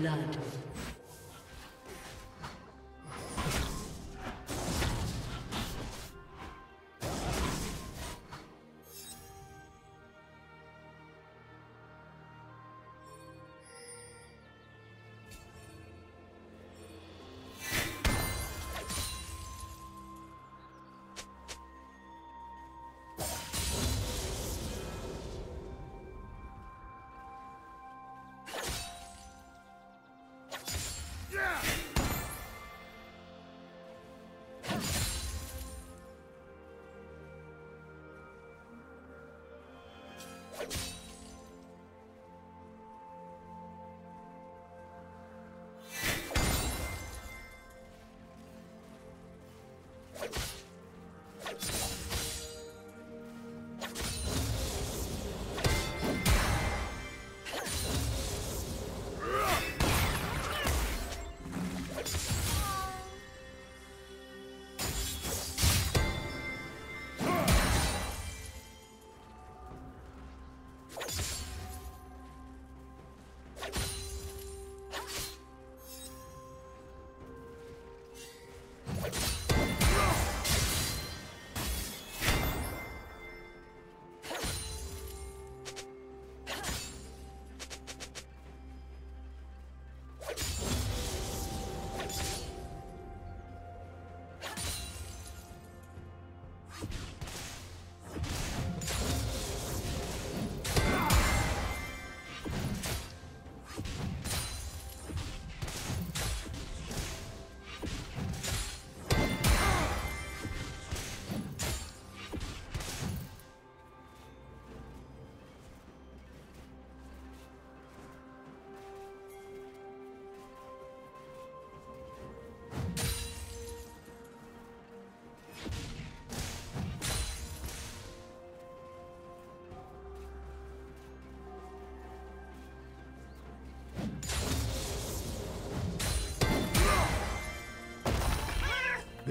blood. you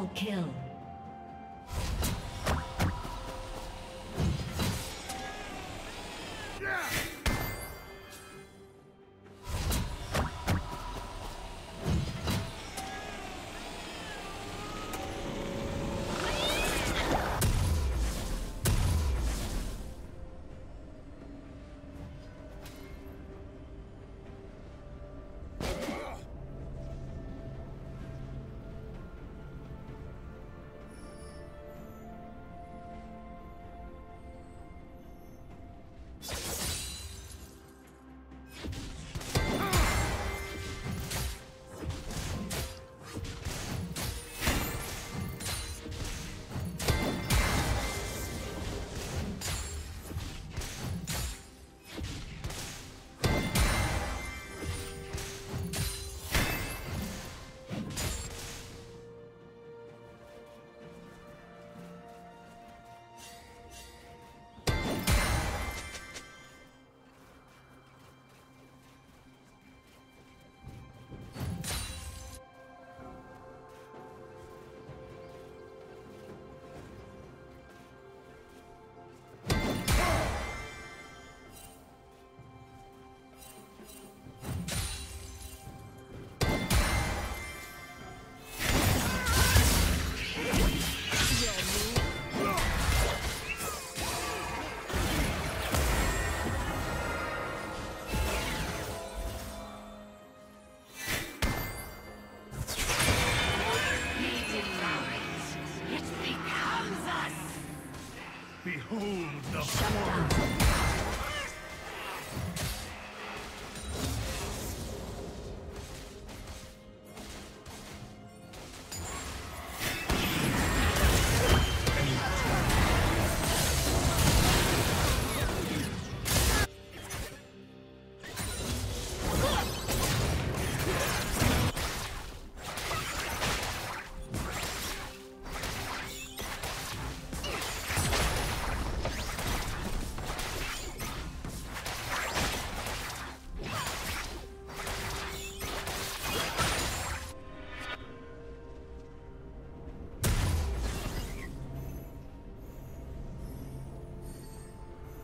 Double kill.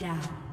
Down.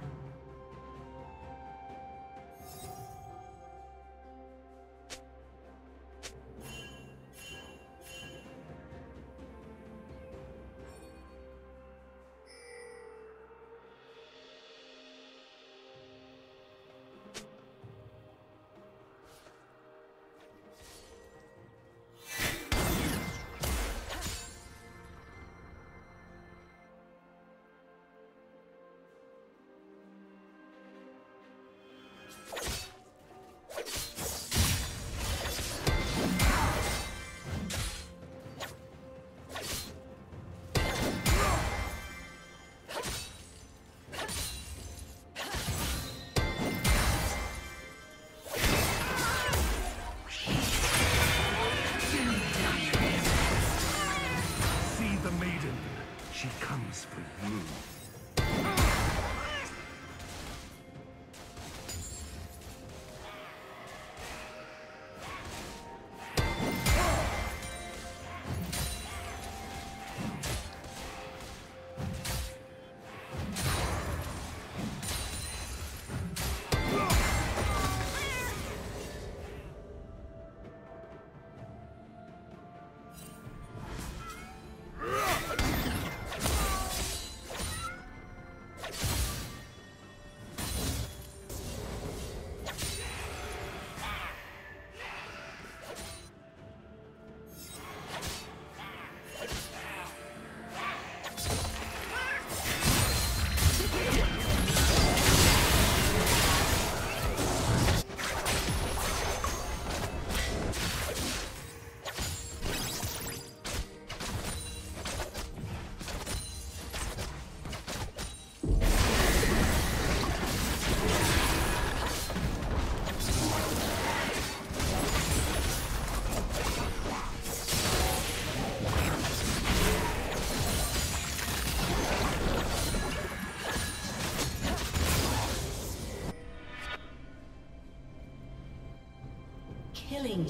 Killing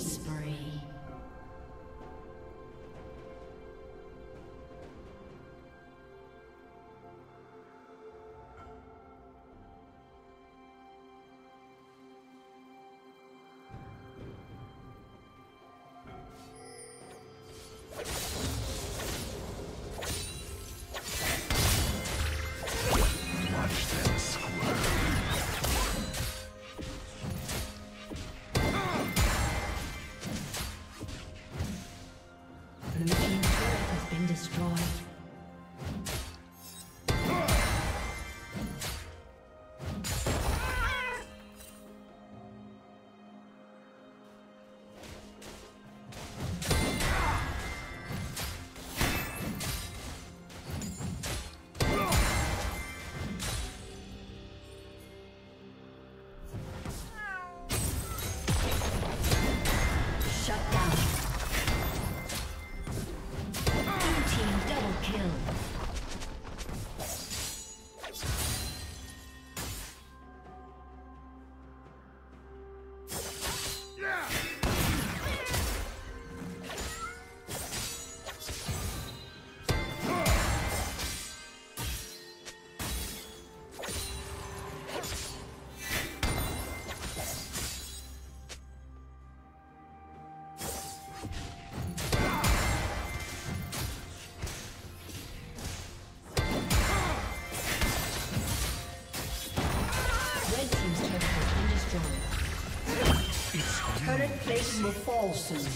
will fall soon.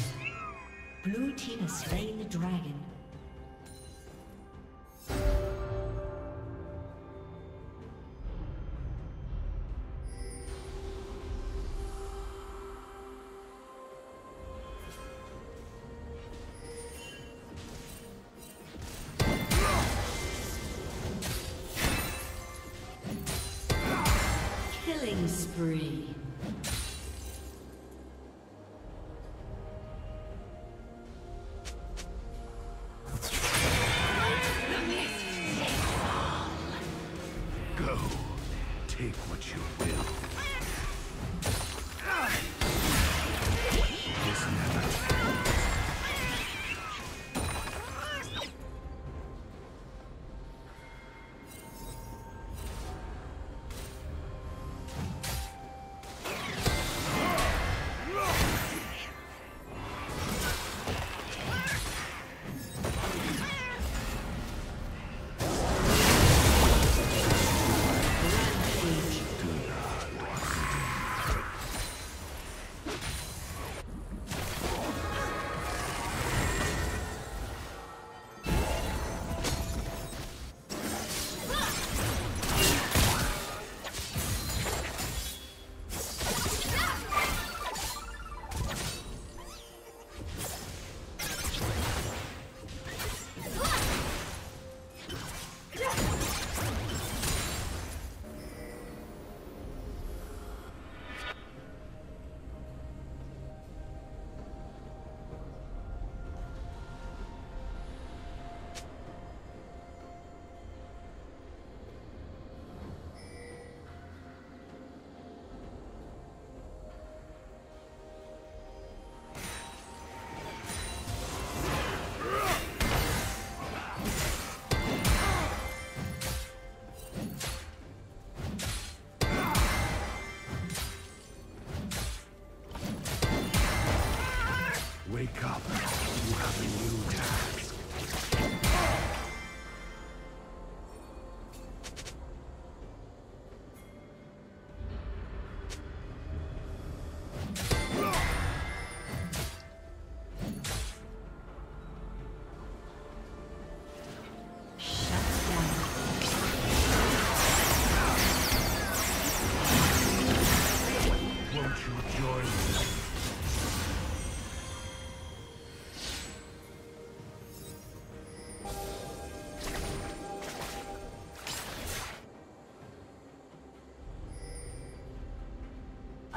Blue team has slain the dragon.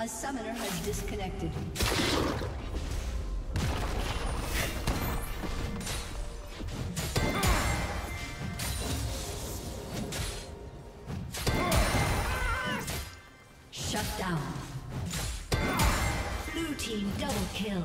A summoner has disconnected. Shut down. Blue team double kill.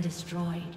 Destroyed.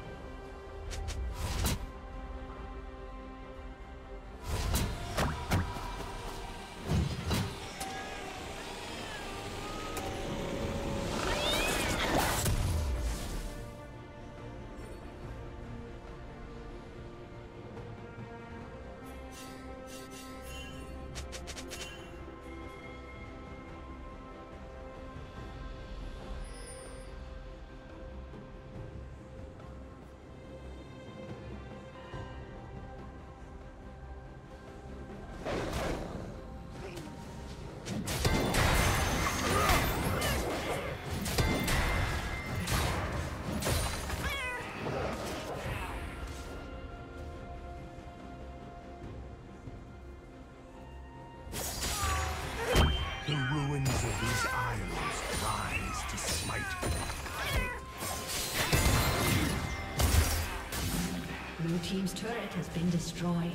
turret has been destroyed.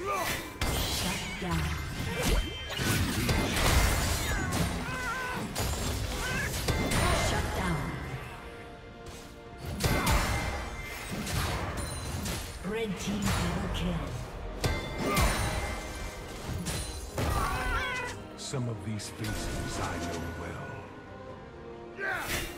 Shut down. Red team double kill. Some of these faces I know well. Yeah.